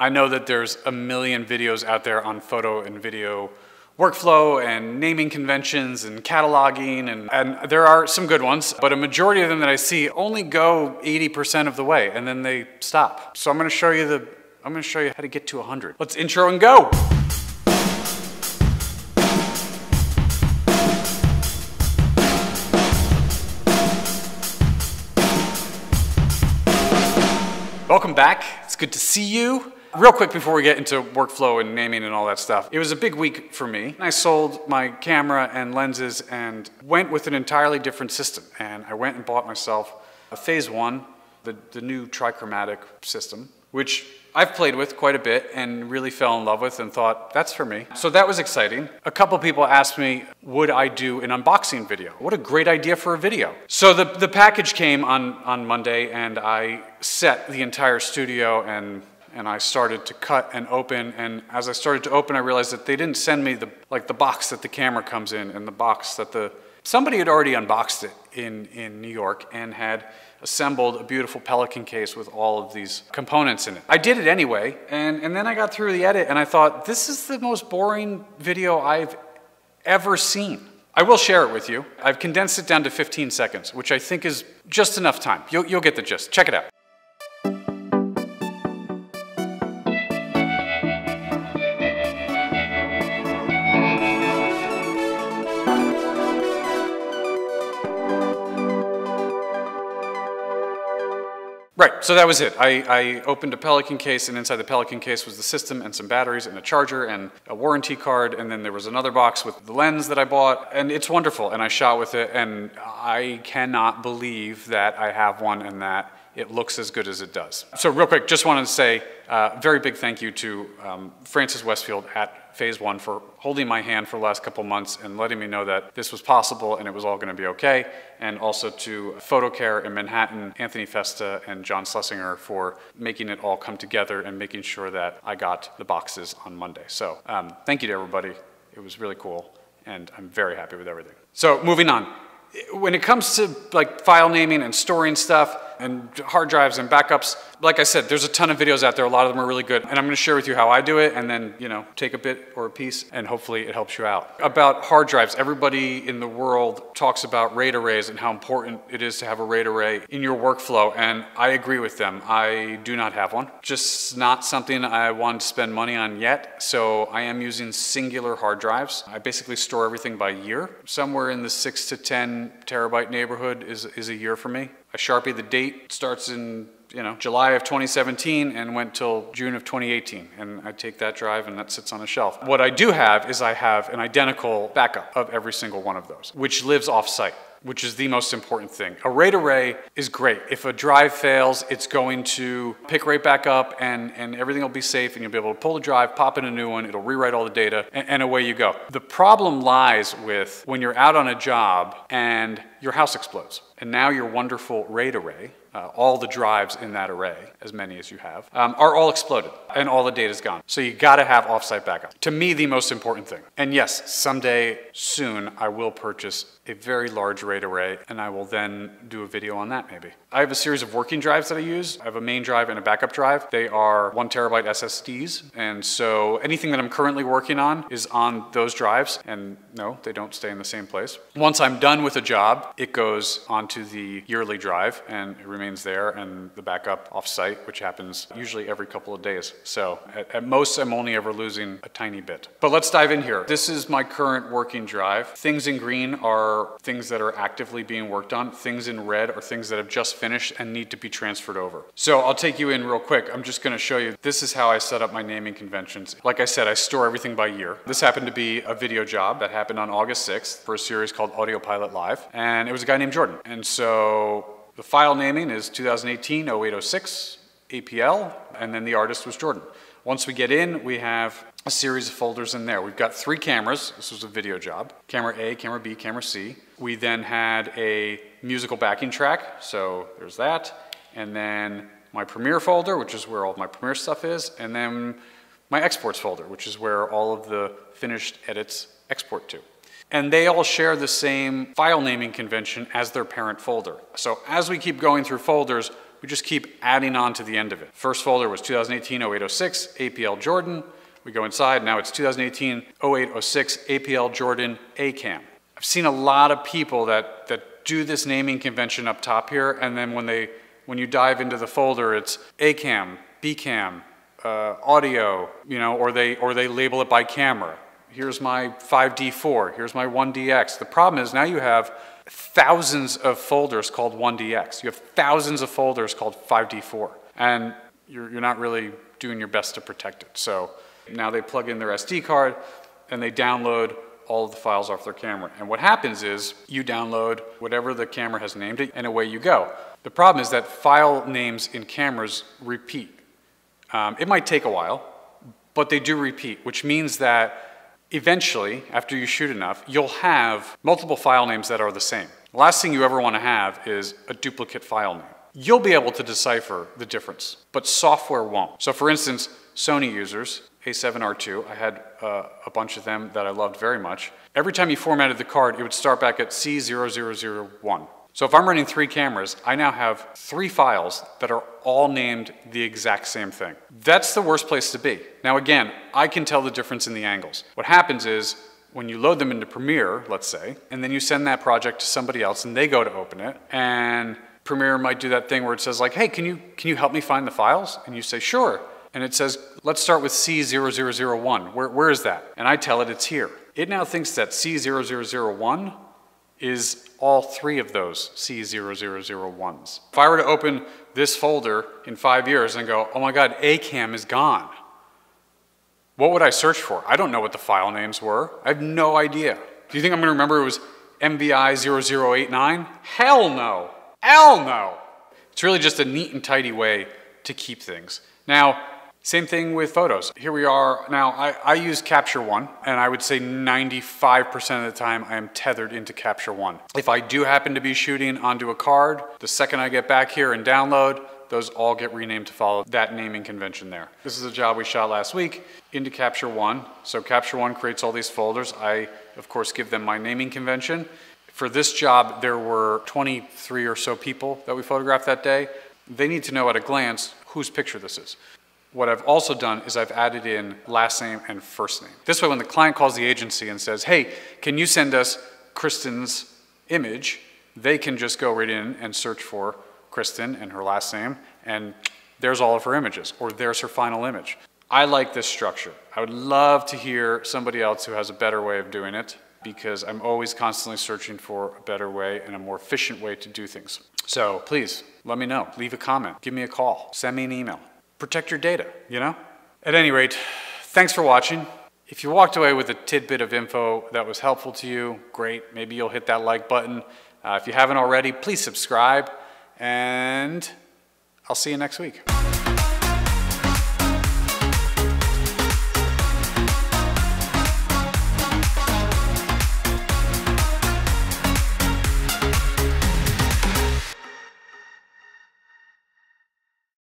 I know that there's a million videos out there on photo and video workflow and naming conventions and cataloging and, and there are some good ones but a majority of them that i see only go 80% of the way and then they stop. So i'm going to show you the i'm going to show you how to get to 100 let's intro and go! Welcome back. It's good to see you Real quick before we get into workflow and naming and all that stuff, it was a big week for me. I sold my camera and lenses and went with an entirely different system. And I went and bought myself a Phase One, the, the new trichromatic system, which I've played with quite a bit and really fell in love with and thought, that's for me. So that was exciting. A couple people asked me, would I do an unboxing video? What a great idea for a video. So the, the package came on, on Monday and I set the entire studio and and I started to cut and open. And as I started to open, I realized that they didn't send me the like the box that the camera comes in and the box that the somebody had already unboxed it in in New York and had assembled a beautiful Pelican case with all of these components in it. I did it anyway, and, and then I got through the edit and I thought, this is the most boring video I've ever seen. I will share it with you. I've condensed it down to 15 seconds, which I think is just enough time. You'll, you'll get the gist. Check it out. So that was it. I, I, opened a Pelican case, and inside the Pelican case was the system and some batteries and a charger and a warranty card, and then there was another box with the lens that I bought, and it's wonderful. And I shot with it, and I cannot believe that I have one and that it looks as good as it does. So real quick, just wanted to say a uh, very big thank you to um, Francis Westfield at phase one for holding my hand for the last couple months and letting me know that this was possible and it was all going to be okay. And also to PhotoCare in Manhattan, Anthony Festa and John Schlesinger for making it all come together and making sure that I got the boxes on Monday. So um, thank you to everybody. It was really cool and I'm very happy with everything. So moving on. When it comes to like file naming and storing stuff and hard drives and backups, like I said, there's a ton of videos out there. A lot of them are really good. And I'm going to share with you how I do it and then, you know, take a bit or a piece and hopefully it helps you out. About hard drives, everybody in the world talks about RAID arrays and how important it is to have a RAID array in your workflow. And I agree with them. I do not have one. Just not something I want to spend money on yet. So I am using singular hard drives. I basically store everything by year. Somewhere in the six to 10 terabyte neighborhood is, is a year for me. I Sharpie the date, starts in you know, July of 2017 and went till June of 2018. And I take that drive and that sits on a shelf. What I do have is I have an identical backup of every single one of those, which lives off site which is the most important thing. A RAID array is great. If a drive fails, it's going to pick right back up and, and everything will be safe and you'll be able to pull the drive, pop in a new one, it'll rewrite all the data, and, and away you go. The problem lies with when you're out on a job and your house explodes. And now your wonderful RAID array uh, all the drives in that array, as many as you have, um, are all exploded and all the data is gone. So you gotta have offsite backup. To me, the most important thing. And yes, someday soon I will purchase a very large RAID array and I will then do a video on that maybe. I have a series of working drives that I use. I have a main drive and a backup drive. They are one terabyte SSDs. And so anything that I'm currently working on is on those drives. And no, they don't stay in the same place. Once I'm done with a job, it goes onto the yearly drive and it remains there and the backup offsite, which happens usually every couple of days. So at, at most, I'm only ever losing a tiny bit. But let's dive in here. This is my current working drive. Things in green are things that are actively being worked on. Things in red are things that have just finished and need to be transferred over. So I'll take you in real quick. I'm just gonna show you, this is how I set up my naming conventions. Like I said, I store everything by year. This happened to be a video job that happened on August 6th for a series called Audio Pilot Live. And it was a guy named Jordan. And so the file naming is 2018 0806 APL, and then the artist was Jordan. Once we get in, we have a series of folders in there. We've got three cameras. This was a video job. Camera A, camera B, camera C. We then had a musical backing track, so there's that. And then my Premiere folder, which is where all my Premiere stuff is. And then my exports folder, which is where all of the finished edits export to. And they all share the same file naming convention as their parent folder. So as we keep going through folders, we just keep adding on to the end of it. First folder was 2018 0806 APL Jordan. We go inside, now it's 2018 0806 APL Jordan ACAM. I've seen a lot of people that, that do this naming convention up top here, and then when they when you dive into the folder, it's ACAM, BCAM, uh, audio, you know, or they or they label it by camera. Here's my 5D4. Here's my 1DX. The problem is now you have thousands of folders called 1DX. You have thousands of folders called 5D4. And you're, you're not really doing your best to protect it. So now they plug in their SD card and they download all of the files off their camera. And what happens is you download whatever the camera has named it and away you go. The problem is that file names in cameras repeat. Um, it might take a while, but they do repeat, which means that Eventually, after you shoot enough, you'll have multiple file names that are the same. Last thing you ever want to have is a duplicate file name. You'll be able to decipher the difference, but software won't. So for instance, Sony users, A7R2, I had uh, a bunch of them that I loved very much. Every time you formatted the card, it would start back at C0001. So if I'm running three cameras, I now have three files that are all named the exact same thing. That's the worst place to be. Now again, I can tell the difference in the angles. What happens is when you load them into Premiere, let's say, and then you send that project to somebody else and they go to open it, and Premiere might do that thing where it says like, hey, can you, can you help me find the files? And you say, sure. And it says, let's start with C0001. Where, where is that? And I tell it it's here. It now thinks that C0001 is all three of those C0001s. If I were to open this folder in five years and go, oh my God, ACAM is gone, what would I search for? I don't know what the file names were. I have no idea. Do you think I'm to remember it was MVI 0089? Hell no. Hell no. It's really just a neat and tidy way to keep things. Now, same thing with photos. Here we are now, I, I, use Capture One, and I would say 95% of the time I am tethered into Capture One. If I do happen to be shooting onto a card, the second I get back here and download, those all get renamed to follow that naming convention there. This is a job we shot last week into Capture One. So Capture One creates all these folders. I, of course, give them my naming convention. For this job, there were 23 or so people that we photographed that day. They need to know at a glance whose picture this is. What I've also done is I've added in last name and first name. This way when the client calls the agency and says, hey, can you send us Kristen's image, they can just go right in and search for Kristen and her last name, and there's all of her images, or there's her final image. I like this structure. I would love to hear somebody else who has a better way of doing it because I'm always constantly searching for a better way and a more efficient way to do things. So please, let me know. Leave a comment. Give me a call. Send me an email protect your data, you know? At any rate, thanks for watching. If you walked away with a tidbit of info that was helpful to you, great. Maybe you'll hit that like button. Uh, if you haven't already, please subscribe, and I'll see you next week.